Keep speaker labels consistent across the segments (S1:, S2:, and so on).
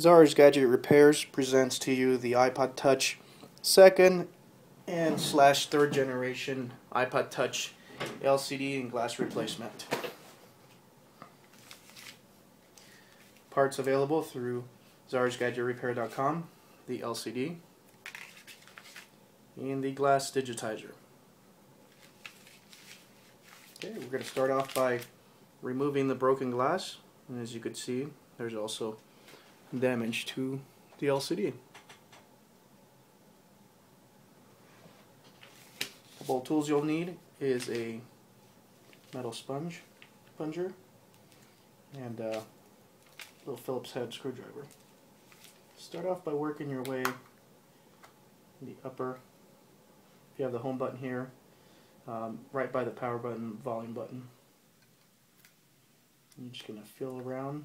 S1: Czar's Gadget Repairs presents to you the iPod Touch second and slash third generation iPod Touch LCD and glass replacement. Parts available through czarsgadgetrepair.com, the LCD, and the glass digitizer. Okay, we're going to start off by removing the broken glass. And as you can see, there's also damage to the LCD. Couple tools you'll need is a metal spudger, spudger, and a little Phillips head screwdriver. Start off by working your way the upper, if you have the home button here, um, right by the power button, volume button. I'm just going to feel around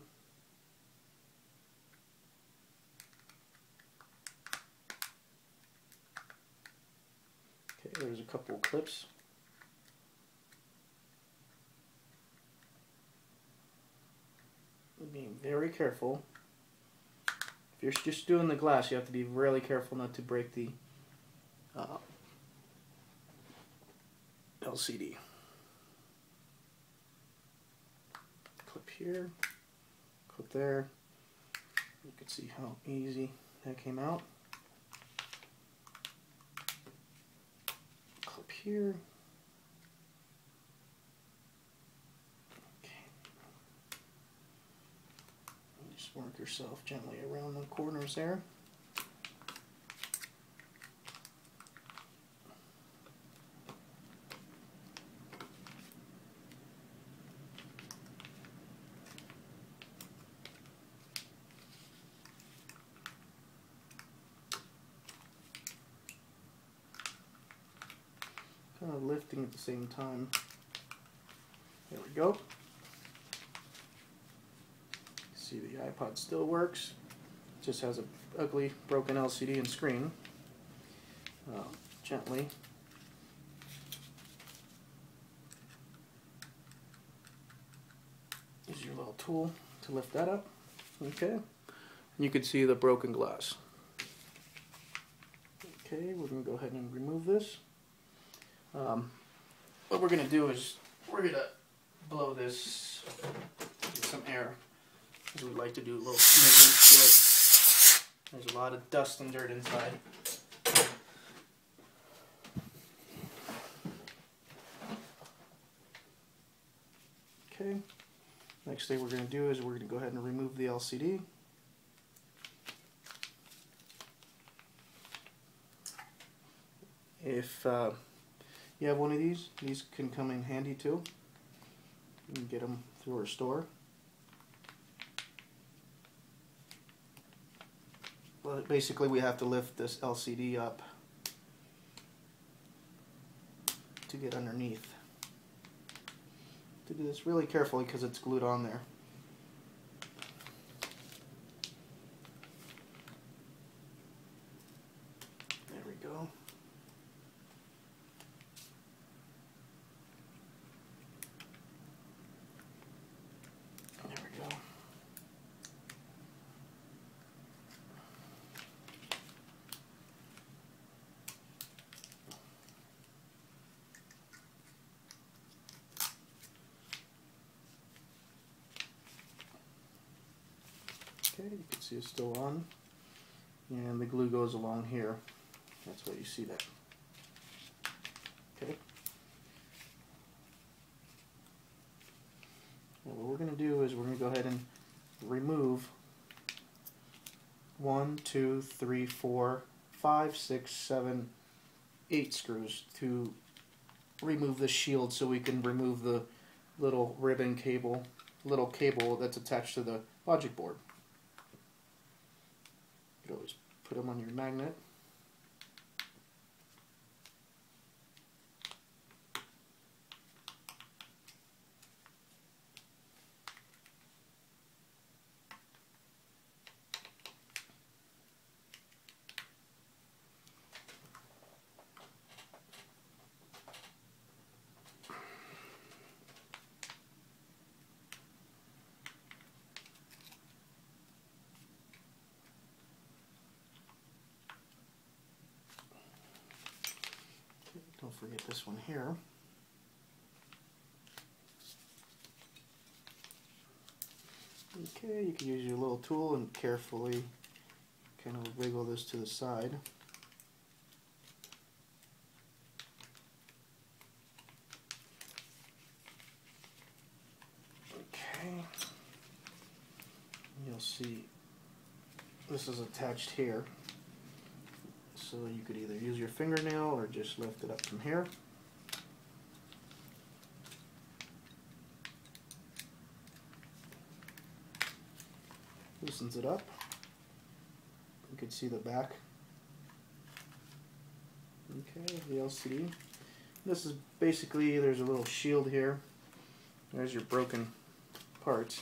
S1: there's a couple clips. Being very careful. If you're just doing the glass, you have to be really careful not to break the uh, LCD. Clip here, clip there. You can see how easy that came out. Here. Okay. Just work yourself gently around the corners there. Kind of lifting at the same time. There we go. See the iPod still works. Just has a ugly broken LCD and screen. Uh, gently. Use your little tool to lift that up. Okay. You can see the broken glass. Okay, we're going to go ahead and remove this. Um, what we're going to do is we're going to blow this with some air. We like to do a little smidgen to it. There's a lot of dust and dirt inside. Okay. Next thing we're going to do is we're going to go ahead and remove the LCD. If uh, you have one of these, these can come in handy too. You can get them through our store. Well, basically we have to lift this LCD up to get underneath. To do this really carefully because it's glued on there. Okay, you can see it's still on. And the glue goes along here. That's why you see that. Okay. What we're going to do is we're going to go ahead and remove one, two, three, four, five, six, seven, eight screws to remove the shield so we can remove the little ribbon cable, little cable that's attached to the logic board. You always put them on your magnet. Forget this one here. Okay, you can use your little tool and carefully kind of wiggle this to the side. Okay, you'll see this is attached here. So you could either use your fingernail or just lift it up from here. Loosens it up. You can see the back. Okay, the LCD. This is basically, there's a little shield here. There's your broken parts.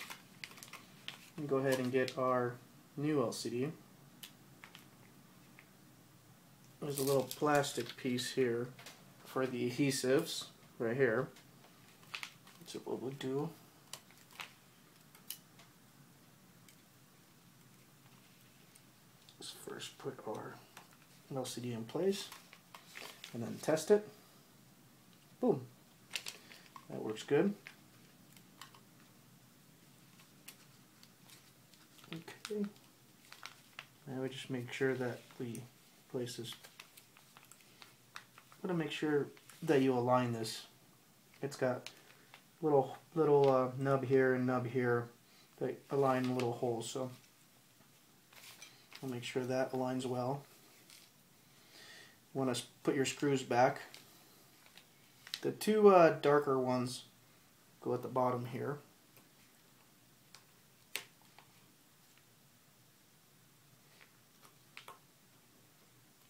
S1: And go ahead and get our new LCD. There's a little plastic piece here for the adhesives right here. That's what we'll do. Let's first put our LCD in place and then test it. Boom. That works good. Okay. Now we just make sure that we place this. I'm gonna make sure that you align this. It's got little little uh, nub here and nub here that align little holes. So I'll make sure that aligns well. Want to put your screws back. The two uh, darker ones go at the bottom here.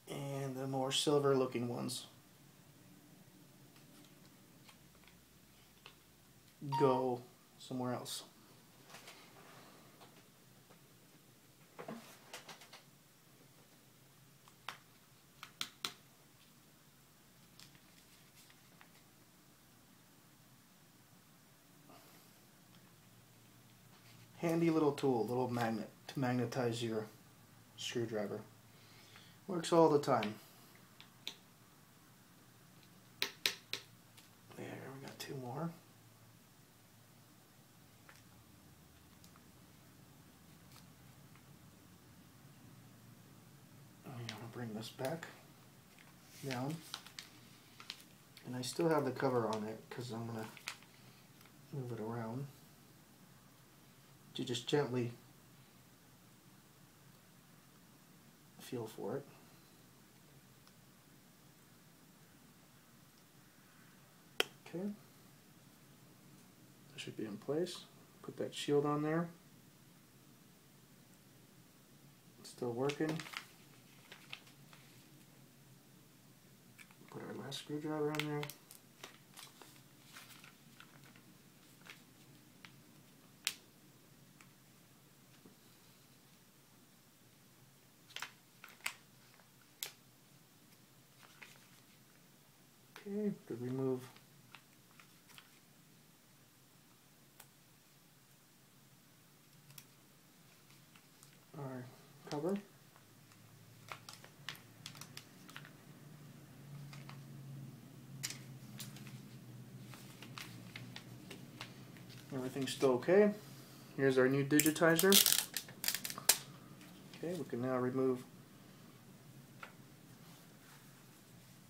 S1: And the more silver looking ones go somewhere else. handy little tool, little magnet to magnetize your screwdriver. Works all the time. There, we got two more. I'm going to bring this back down. And I still have the cover on it because I'm going to move it around to just gently feel for it. Okay. That should be in place. Put that shield on there. still working. Screwdriver on there. Okay, to remove our cover. Everything's still okay. Here's our new digitizer. Okay, we can now remove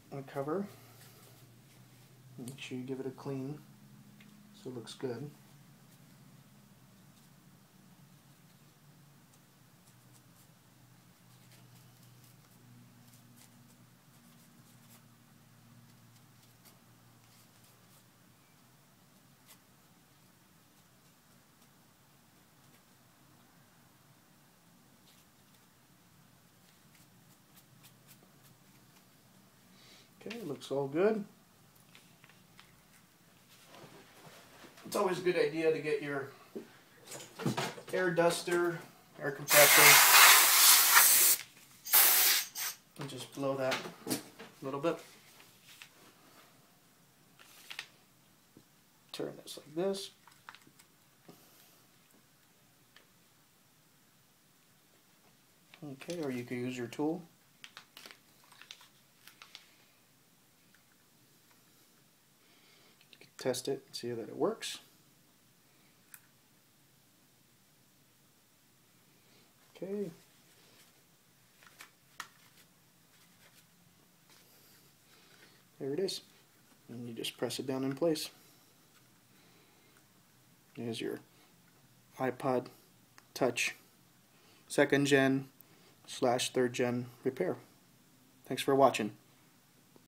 S1: the cover. Make sure you give it a clean so it looks good. Okay, looks all good. it's always a good idea to get your air duster, air compressor, and just blow that a little bit. Turn this like this. Okay, or you could use your tool. Test it, and see that it works. Okay. There it is. And you just press it down in place. There's your iPod Touch second gen slash third gen repair. Thanks for watching.